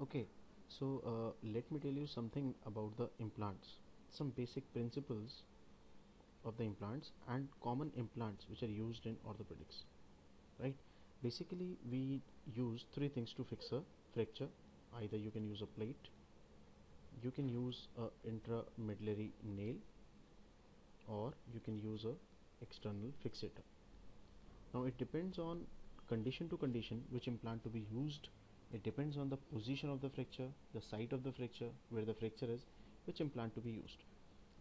okay so uh, let me tell you something about the implants. Some basic principles of the implants and common implants which are used in orthopedics right? Basically we use three things to fix a fracture. Either you can use a plate you can use a intramedullary nail or you can use a external fixator. Now it depends on condition to condition which implant to be used it depends on the position of the fracture the site of the fracture where the fracture is which implant to be used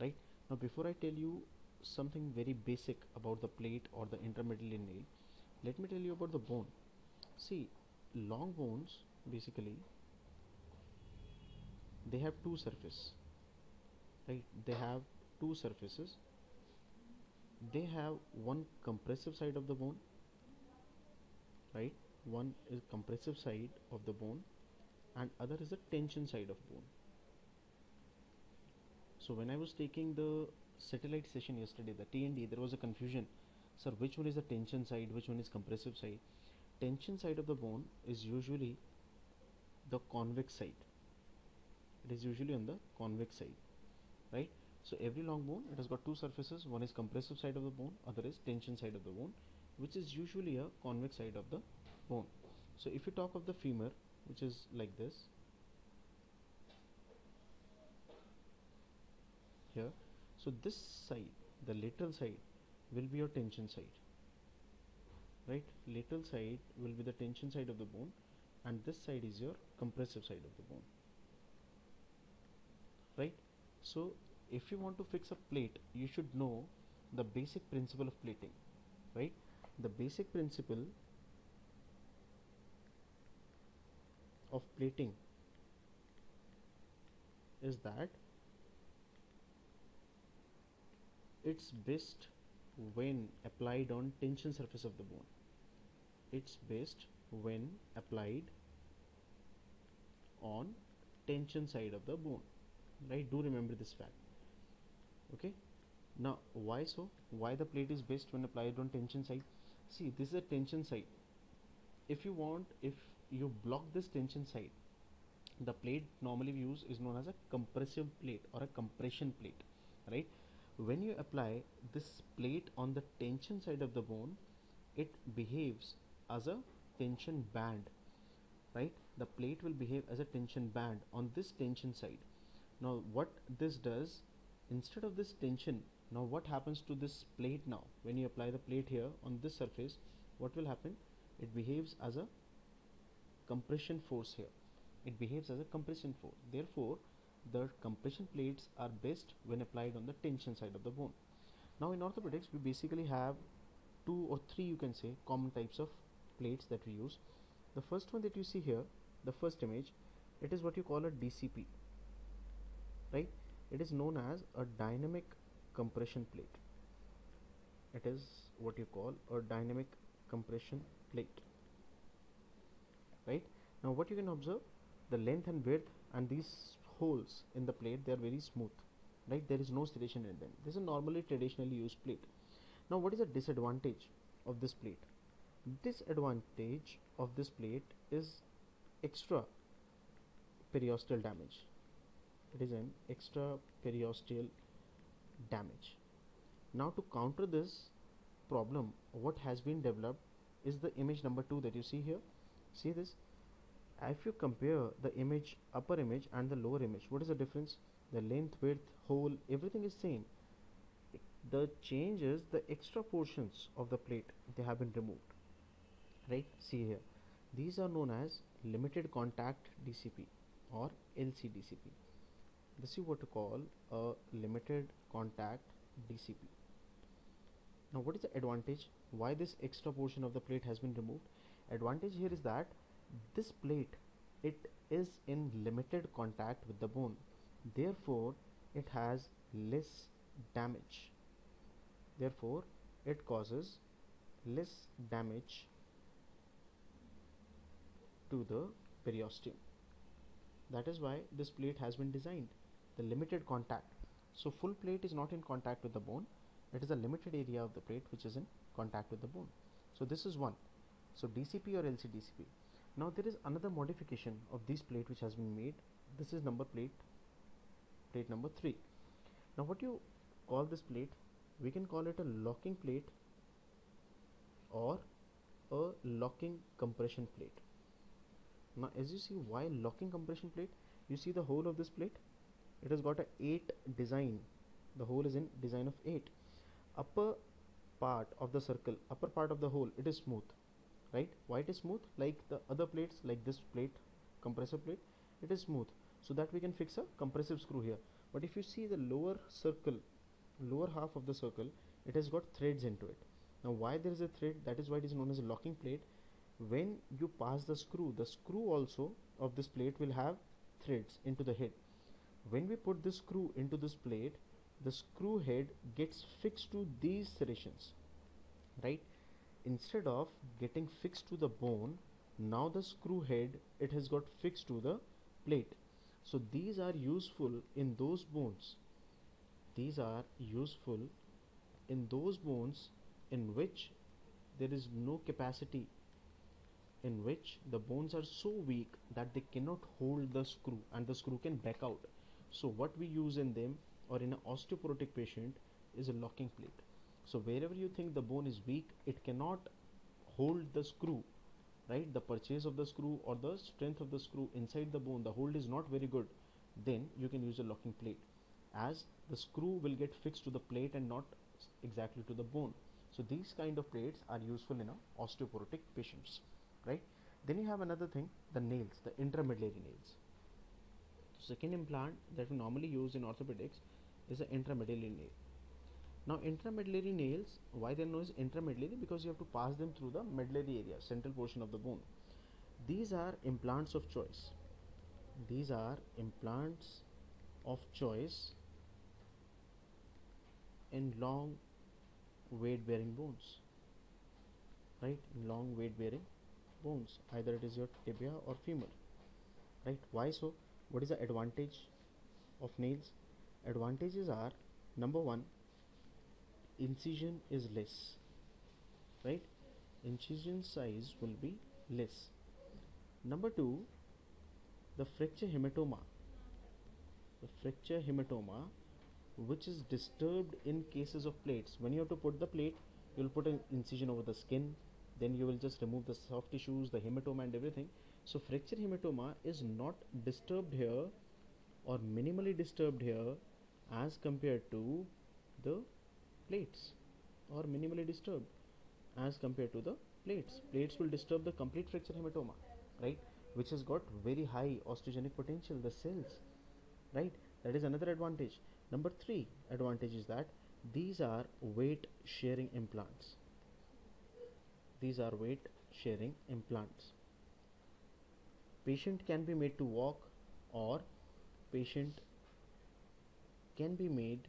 right? Now before I tell you something very basic about the plate or the intramedullary nail let me tell you about the bone. See long bones basically they have two surfaces. right? They have two surfaces. They have one compressive side of the bone right one is compressive side of the bone and other is the tension side of bone. So when I was taking the satellite session yesterday the TND there was a confusion. Sir which one is the tension side which one is compressive side? Tension side of the bone is usually the convex side. It is usually on the convex side right? So every long bone it has got two surfaces. One is compressive side of the bone other is tension side of the bone which is usually a convex side of the bone. So if you talk of the femur which is like this here so this side the lateral side will be your tension side right? Lateral side will be the tension side of the bone and this side is your compressive side of the bone right? So if you want to fix a plate you should know the basic principle of plating right? The basic principle of plating is that it's best when applied on tension surface of the bone. It's best when applied on tension side of the bone. Right? Do remember this fact. Okay? Now why so? Why the plate is best when applied on tension side? See this is a tension side. If you want if you block this tension side the plate normally we use is known as a compressive plate or a compression plate right? When you apply this plate on the tension side of the bone it behaves as a tension band right? The plate will behave as a tension band on this tension side. Now what this does instead of this tension now what happens to this plate now? When you apply the plate here on this surface what will happen? It behaves as a compression force here. It behaves as a compression force. Therefore the compression plates are best when applied on the tension side of the bone. Now in orthopedics we basically have two or three you can say common types of plates that we use. The first one that you see here the first image it is what you call a DCP right? It is known as a dynamic compression plate. It is what you call a dynamic compression plate right? Now what you can observe the length and width and these holes in the plate they are very smooth right? There is no striation in them. This is a normally traditionally used plate. Now what is the disadvantage of this plate? Disadvantage of this plate is extra periosteal damage. It is an extra periosteal damage. Now to counter this problem what has been developed is the image number 2 that you see here see this? If you compare the image upper image and the lower image what is the difference? The length width hole everything is same. The change is the extra portions of the plate they have been removed. Right? See here. These are known as limited contact DCP or LCDCP this is what to call a limited contact DCP now what is the advantage? Why this extra portion of the plate has been removed advantage here is that this plate it is in limited contact with the bone. Therefore it has less damage. Therefore it causes less damage to the periosteum. That is why this plate has been designed the limited contact. So full plate is not in contact with the bone. It is a limited area of the plate which is in contact with the bone. So this is one so DCP or LCDCP now there is another modification of this plate which has been made. This is number plate plate number 3 now what you call this plate we can call it a locking plate or a locking compression plate. Now as you see why locking compression plate? You see the whole of this plate? It has got a 8 design. The hole is in design of 8 upper part of the circle upper part of the hole it is smooth right? Why it is smooth? Like the other plates like this plate compressor plate it is smooth. So that we can fix a compressive screw here. But if you see the lower circle lower half of the circle it has got threads into it. Now why there is a thread? That is why it is known as a locking plate. When you pass the screw the screw also of this plate will have threads into the head. When we put this screw into this plate the screw head gets fixed to these serrations right instead of getting fixed to the bone now the screw head it has got fixed to the plate. So these are useful in those bones. These are useful in those bones in which there is no capacity in which the bones are so weak that they cannot hold the screw and the screw can back out. So what we use in them or in an osteoporotic patient is a locking plate so wherever you think the bone is weak it cannot hold the screw right? The purchase of the screw or the strength of the screw inside the bone the hold is not very good then you can use a locking plate as the screw will get fixed to the plate and not exactly to the bone. So these kind of plates are useful in osteoporotic patients right? Then you have another thing the nails the intramedullary nails. Second implant that we normally use in orthopedics is an intramedullary nail now intramedullary nails why they're known as intramedullary? Because you have to pass them through the medullary area central portion of the bone. These are implants of choice. These are implants of choice in long weight bearing bones. Right? In long weight bearing bones. Either it is your tibia or femur. Right? Why so? What is the advantage of nails? Advantages are number one incision is less right? Incision size will be less. Number two the fracture hematoma. The fracture hematoma which is disturbed in cases of plates. When you have to put the plate you will put an incision over the skin then you will just remove the soft tissues the hematoma and everything. So fracture hematoma is not disturbed here or minimally disturbed here as compared to the plates or minimally disturbed as compared to the plates. Plates will disturb the complete fracture hematoma right which has got very high osteogenic potential the cells right? That is another advantage. Number 3 advantage is that these are weight sharing implants. These are weight sharing implants. Patient can be made to walk or patient can be made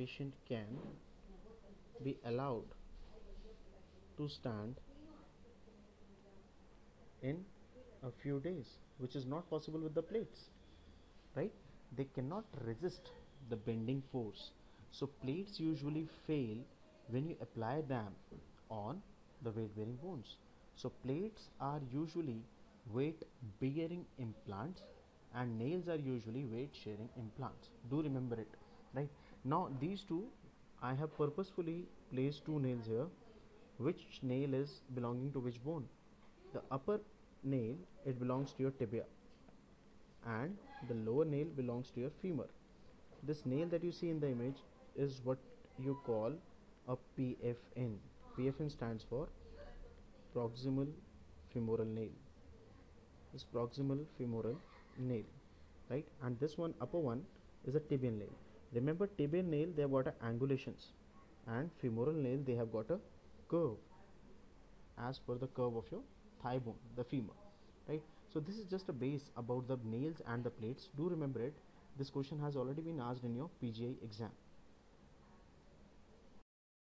patient can be allowed to stand in a few days which is not possible with the plates right? They cannot resist the bending force. So plates usually fail when you apply them on the weight bearing bones so plates are usually weight bearing implants and nails are usually weight sharing implants. Do remember it right now these two i have purposefully placed two nails here. Which nail is belonging to which bone? The upper nail it belongs to your tibia. And the lower nail belongs to your femur. This nail that you see in the image is what you call a PFN PFN stands for proximal femoral nail. This proximal femoral nail right? And this one upper one is a tibial nail remember tibial nail they have got angulations. And femoral nail they have got a curve. As per the curve of your thigh bone the femur right? So this is just a base about the nails and the plates. Do remember it. This question has already been asked in your PGI exam